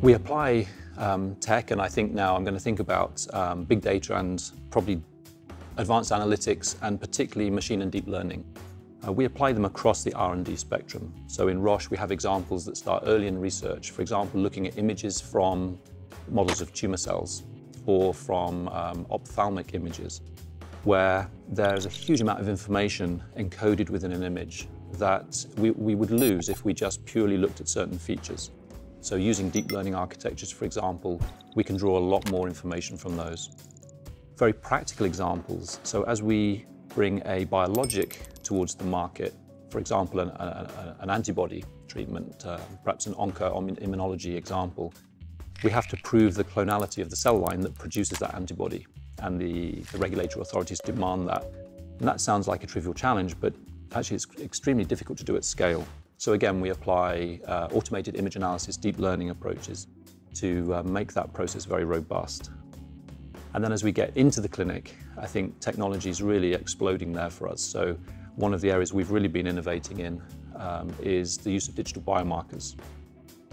We apply um, tech, and I think now I'm going to think about um, big data and probably advanced analytics, and particularly machine and deep learning. Uh, we apply them across the R&D spectrum. So in Roche, we have examples that start early in research. For example, looking at images from models of tumor cells or from um, ophthalmic images, where there's a huge amount of information encoded within an image that we, we would lose if we just purely looked at certain features. So using deep learning architectures, for example, we can draw a lot more information from those. Very practical examples. So as we bring a biologic towards the market, for example, an, an antibody treatment, uh, perhaps an onco-immunology example, we have to prove the clonality of the cell line that produces that antibody, and the, the regulatory authorities demand that. And that sounds like a trivial challenge, but actually it's extremely difficult to do at scale. So again, we apply uh, automated image analysis, deep learning approaches to uh, make that process very robust. And then as we get into the clinic, I think technology is really exploding there for us. So one of the areas we've really been innovating in um, is the use of digital biomarkers.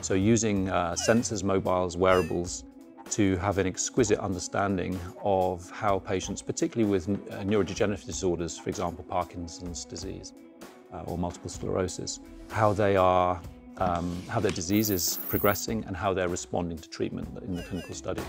So using uh, sensors, mobiles, wearables, to have an exquisite understanding of how patients, particularly with uh, neurodegenerative disorders, for example, Parkinson's disease, or multiple sclerosis, how they are, um, how their disease is progressing and how they're responding to treatment in the clinical study.